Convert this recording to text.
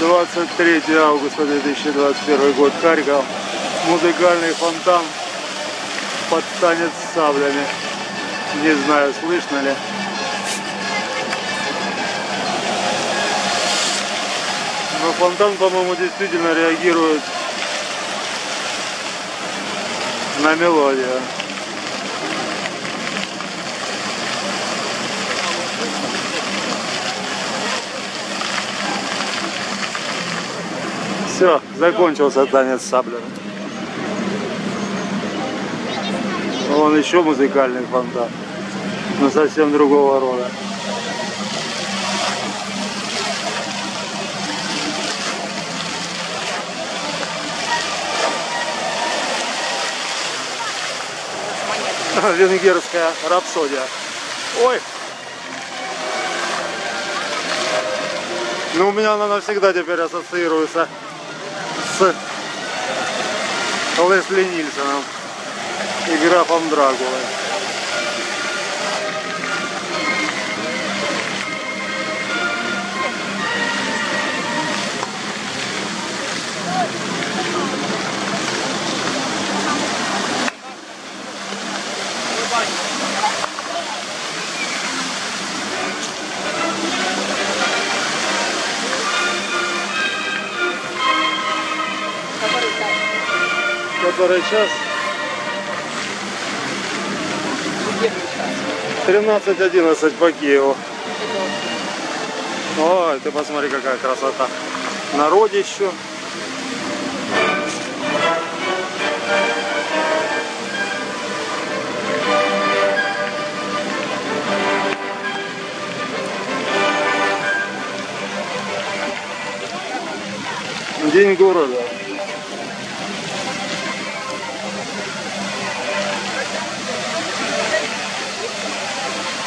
23 августа 2021 год. Харьков. Музыкальный фонтан под танец с саблями. Не знаю, слышно ли. Но фонтан, по-моему, действительно реагирует на мелодию. Все, закончился танец саблями. Вон еще музыкальный фонтан. Но совсем другого рода. Венгерская рапсодия. Ой! Ну, у меня она навсегда теперь ассоциируется с Лесли Нильсоном и графом Драгулой. Который час? 13.11 по Киеву. Ой, ты посмотри, какая красота. Народищу. День города.